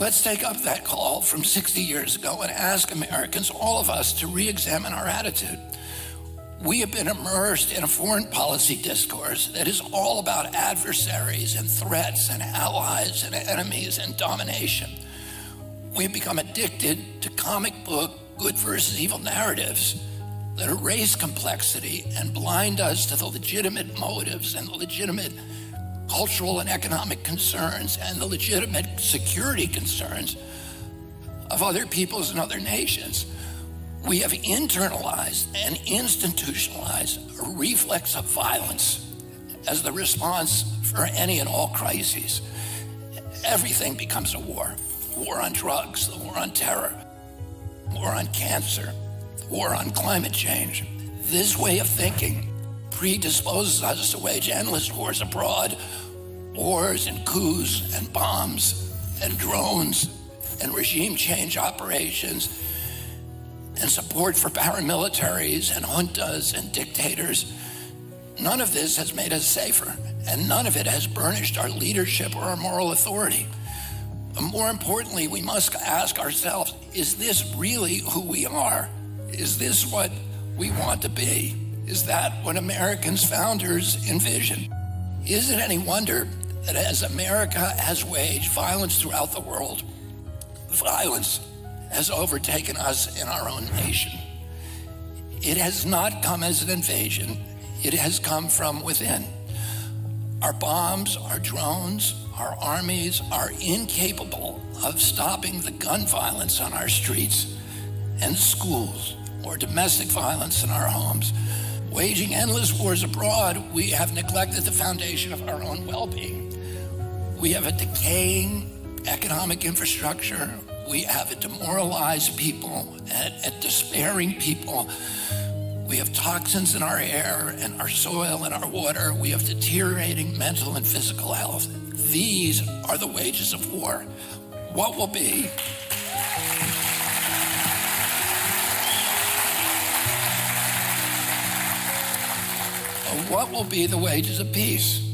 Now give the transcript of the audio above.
Let's take up that call from 60 years ago and ask Americans, all of us, to re examine our attitude. We have been immersed in a foreign policy discourse that is all about adversaries and threats and allies and enemies and domination. We've become addicted to comic book good versus evil narratives that erase complexity and blind us to the legitimate motives and the legitimate cultural and economic concerns and the legitimate security concerns of other peoples and other nations. We have internalized and institutionalized a reflex of violence as the response for any and all crises. Everything becomes a war war on drugs, the war on terror, war on cancer, war on climate change. This way of thinking predisposes us to wage endless wars abroad, wars and coups and bombs and drones and regime change operations and support for paramilitaries and juntas and dictators. None of this has made us safer, and none of it has burnished our leadership or our moral authority. But more importantly, we must ask ourselves is this really who we are? Is this what we want to be? Is that what Americans' founders envisioned? Is it any wonder that as America has waged violence throughout the world, violence has overtaken us in our own nation? It has not come as an invasion, it has come from within. Our bombs, our drones, our armies are incapable of stopping the gun violence on our streets and schools or domestic violence in our homes. Waging endless wars abroad, we have neglected the foundation of our own well being. We have a decaying economic infrastructure. We have a demoralized people and a despairing people. We have toxins in our air and our soil and our water. We have deteriorating mental and physical health. These are the wages of war. What will be what will be the wages of peace?